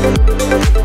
We'll be right.